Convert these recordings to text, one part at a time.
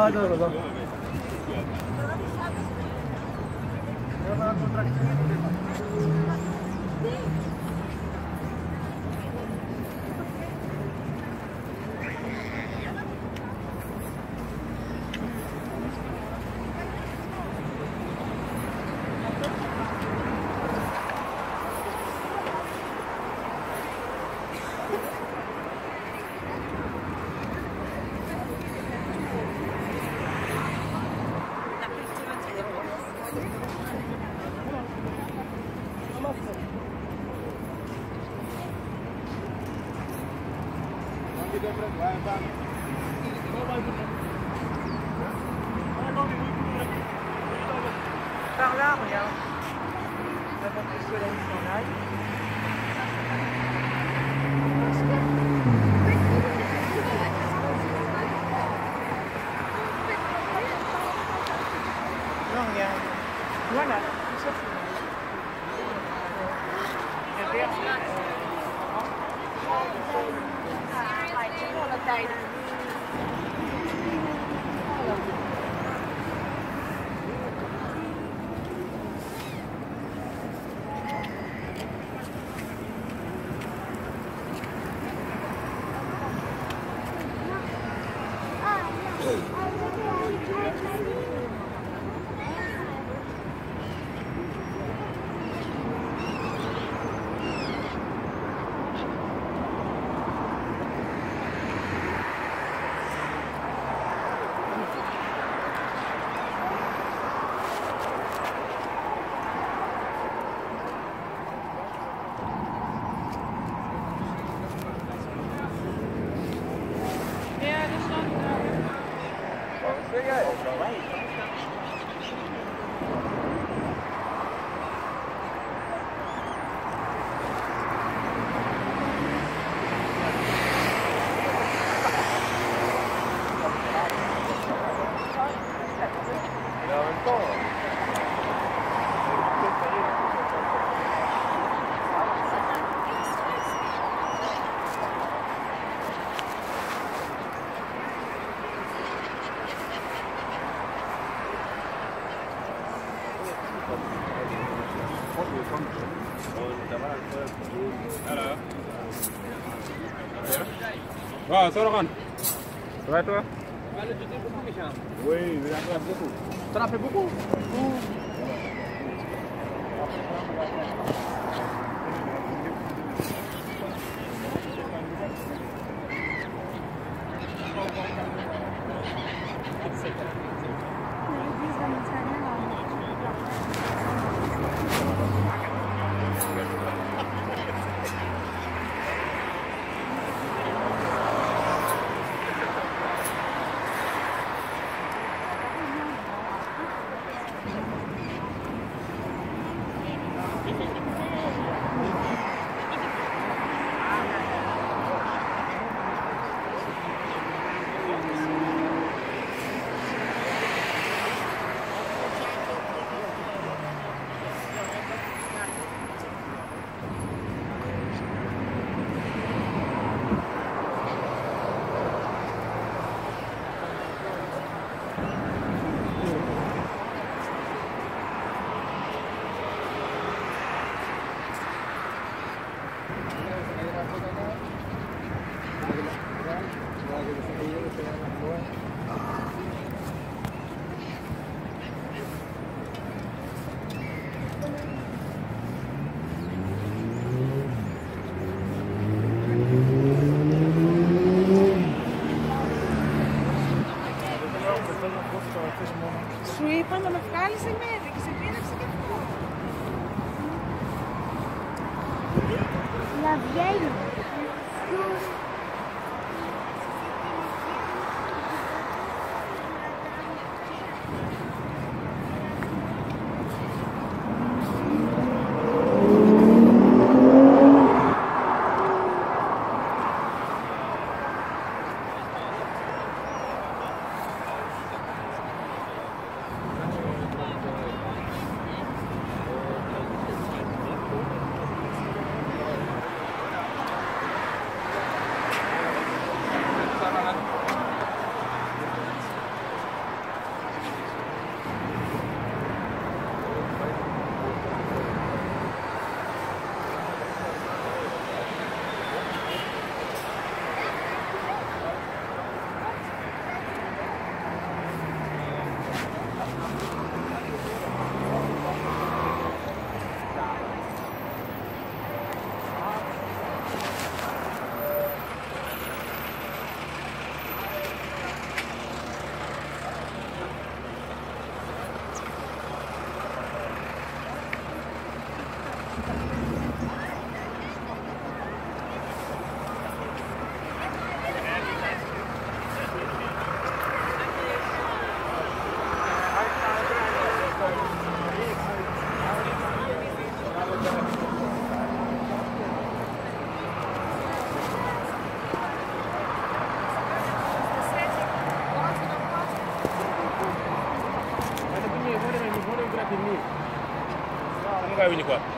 Hadi bakalım. waaw Soro Kane. ça va toi? oui il rattrape beaucoup. rattrape beaucoup? Thank you. Ukrainian.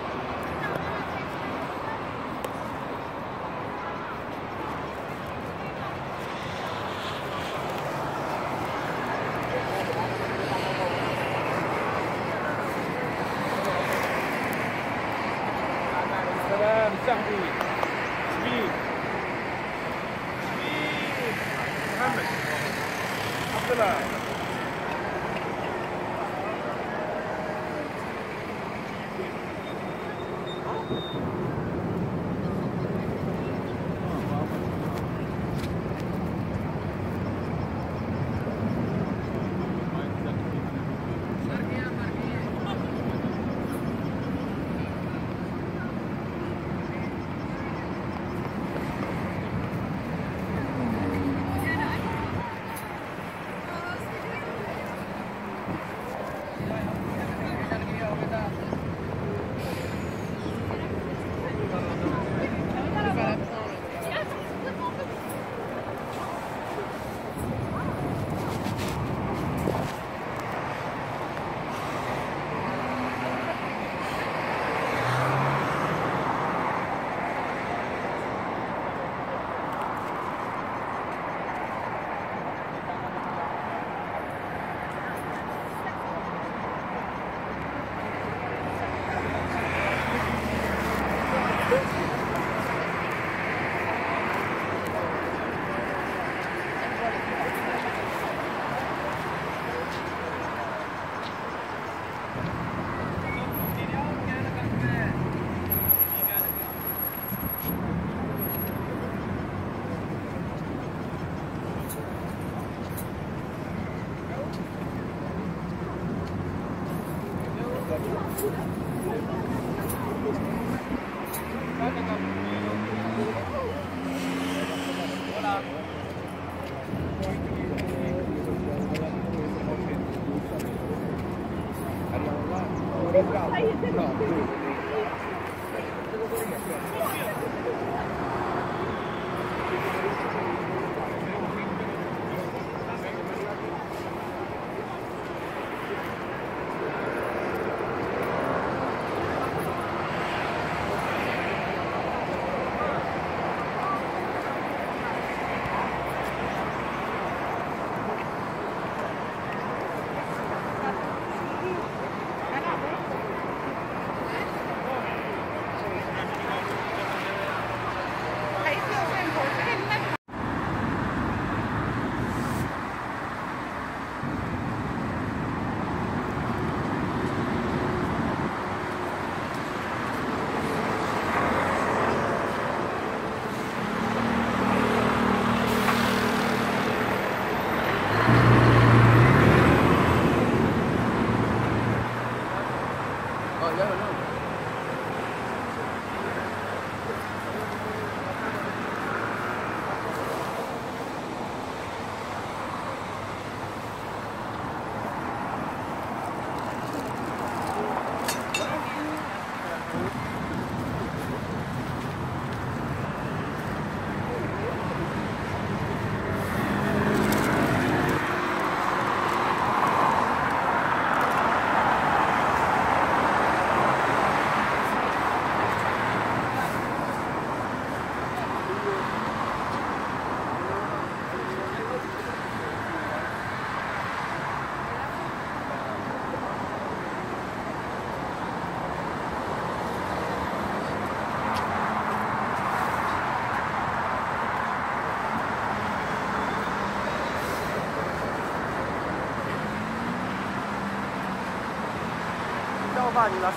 があります。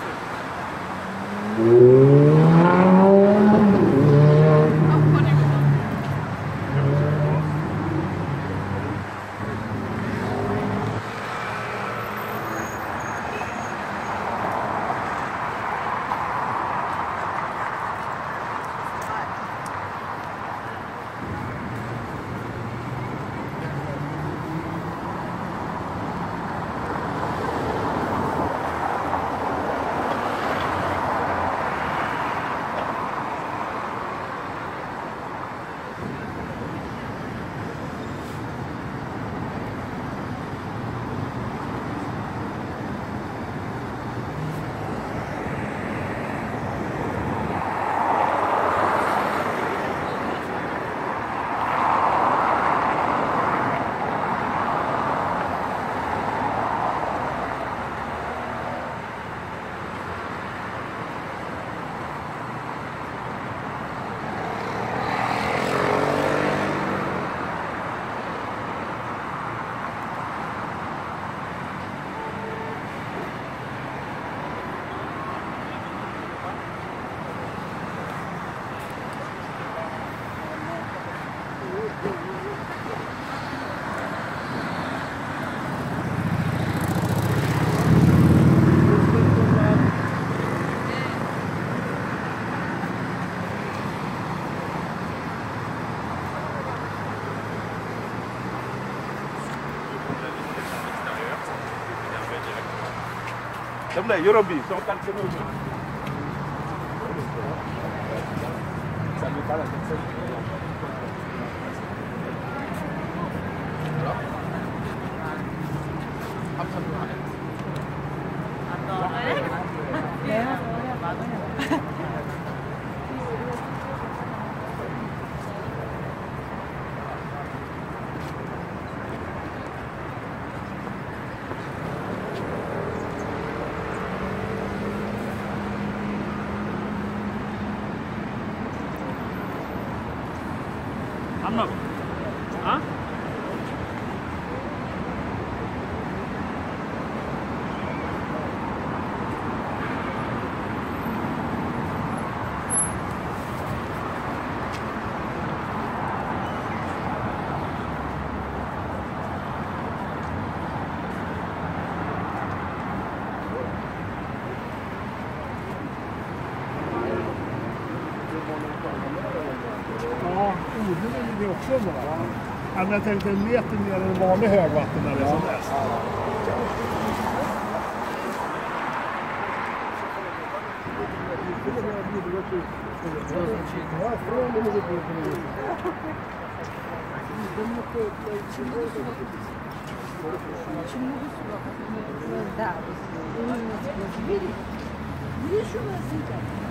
dama lay yorob bi soo tànn seen oto. 안 먹어. 아? Jag tänkte en meter mer än vanlig högvatten när det är som bäst. Да. Thank you.